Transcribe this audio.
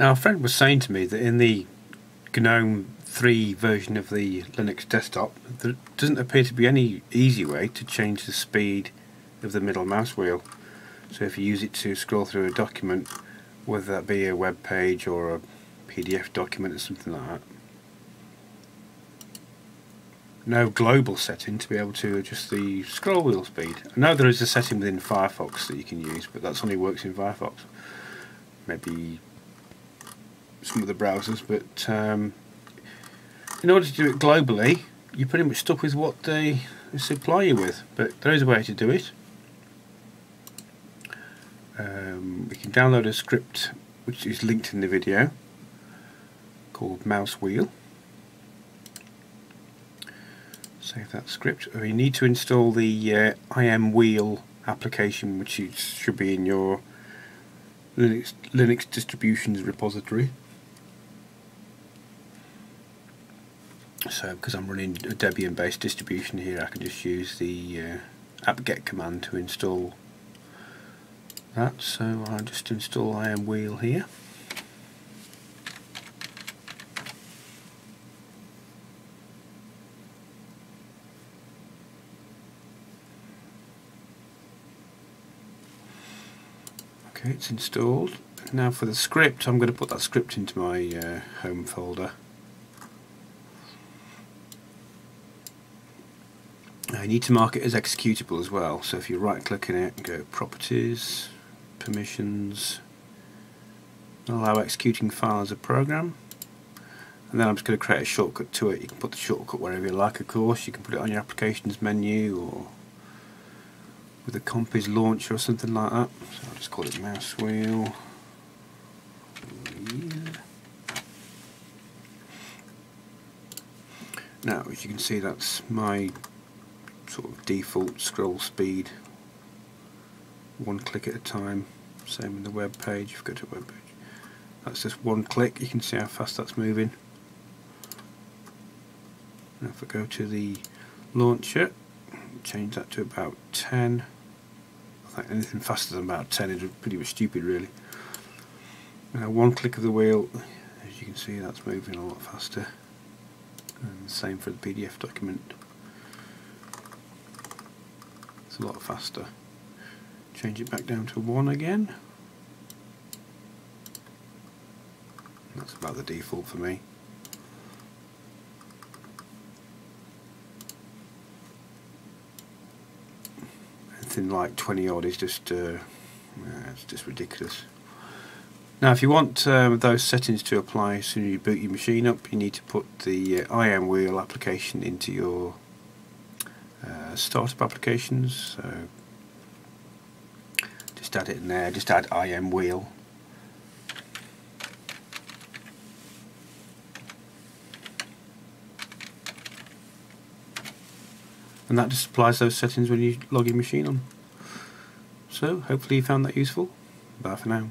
Now, a friend was saying to me that in the GNOME 3 version of the Linux desktop, there doesn't appear to be any easy way to change the speed of the middle mouse wheel. So if you use it to scroll through a document, whether that be a web page or a PDF document or something like that, no global setting to be able to adjust the scroll wheel speed. I know there is a setting within Firefox that you can use, but that's only works in Firefox. Maybe some of the browsers, but um, in order to do it globally, you're pretty much stuck with what they supply you with. But there is a way to do it. Um, we can download a script which is linked in the video called mouse wheel. Save that script. We need to install the uh, imwheel application which should be in your Linux, Linux distributions repository. So because I'm running a Debian based distribution here I can just use the uh, apt-get command to install that. So I'll just install imwheel here. Okay it's installed. Now for the script I'm going to put that script into my uh, home folder Now you need to mark it as executable as well, so if you right click in it and go Properties, Permissions, allow executing file as a program, and then I'm just going to create a shortcut to it. You can put the shortcut wherever you like of course, you can put it on your applications menu or with a Compiz launcher or something like that. So I'll just call it mouse wheel. Now as you can see that's my sort of default scroll speed one click at a time same in the web page if you go to web page. That's just one click you can see how fast that's moving. Now if I go to the launcher change that to about 10 I think anything faster than about 10 is pretty much stupid really. Now one click of the wheel as you can see that's moving a lot faster. And same for the PDF document a lot faster. Change it back down to 1 again. That's about the default for me. Anything like 20 odd is just, uh, yeah, it's just ridiculous. Now if you want um, those settings to apply as soon as you boot your machine up, you need to put the uh, imwheel application into your uh, startup applications so just add it in there just add imwheel. And that just applies those settings when you log your machine on. So hopefully you found that useful. Bye for now